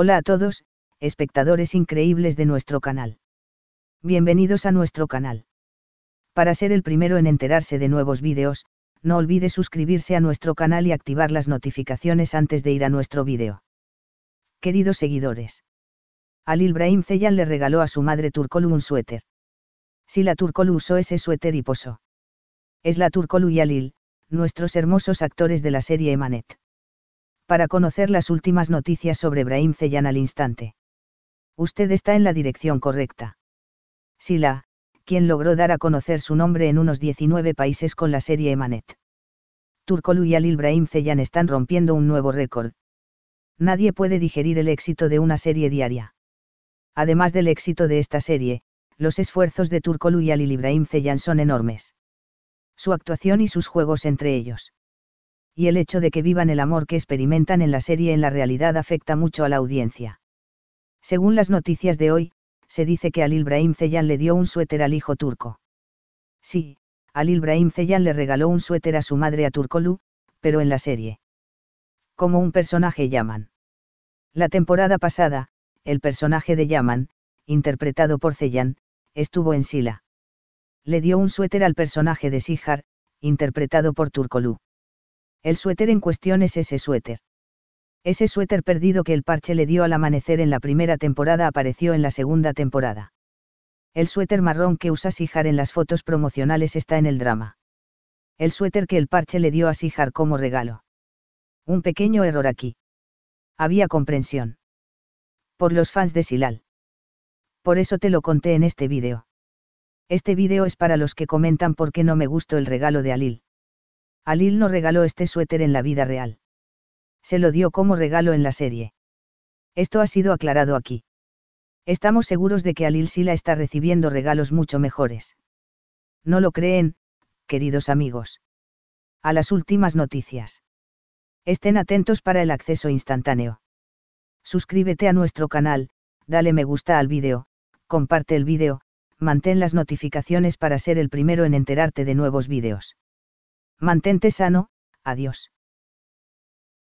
Hola a todos, espectadores increíbles de nuestro canal. Bienvenidos a nuestro canal. Para ser el primero en enterarse de nuevos vídeos, no olvide suscribirse a nuestro canal y activar las notificaciones antes de ir a nuestro vídeo. Queridos seguidores. Alil Brahim Zeyan le regaló a su madre Turkolu un suéter. Si la Turkolu usó ese suéter y posó. Es la Turkolu y Alil, nuestros hermosos actores de la serie Emanet para conocer las últimas noticias sobre Brahim Zeyan al instante. Usted está en la dirección correcta. Sila, quien logró dar a conocer su nombre en unos 19 países con la serie Emanet. Turkolu y Alil Brahim Zeyan están rompiendo un nuevo récord. Nadie puede digerir el éxito de una serie diaria. Además del éxito de esta serie, los esfuerzos de Turkolu y Alil Ibrahim Zeyan son enormes. Su actuación y sus juegos entre ellos y el hecho de que vivan el amor que experimentan en la serie en la realidad afecta mucho a la audiencia. Según las noticias de hoy, se dice que Alil Brahim Zeyan le dio un suéter al hijo turco. Sí, Alil Brahim Zeyan le regaló un suéter a su madre a Turkolu, pero en la serie. Como un personaje Yaman. La temporada pasada, el personaje de Yaman, interpretado por Zeyan, estuvo en Sila. Le dio un suéter al personaje de Sihar, interpretado por Turkolu. El suéter en cuestión es ese suéter. Ese suéter perdido que el parche le dio al amanecer en la primera temporada apareció en la segunda temporada. El suéter marrón que usa Sihar en las fotos promocionales está en el drama. El suéter que el parche le dio a Sihar como regalo. Un pequeño error aquí. Había comprensión. Por los fans de Silal. Por eso te lo conté en este vídeo. Este vídeo es para los que comentan por qué no me gustó el regalo de Alil. Alil no regaló este suéter en la vida real. Se lo dio como regalo en la serie. Esto ha sido aclarado aquí. Estamos seguros de que Alil Sila está recibiendo regalos mucho mejores. ¿No lo creen, queridos amigos? A las últimas noticias. Estén atentos para el acceso instantáneo. Suscríbete a nuestro canal, dale me gusta al vídeo, comparte el vídeo, mantén las notificaciones para ser el primero en enterarte de nuevos vídeos. Mantente sano, adiós.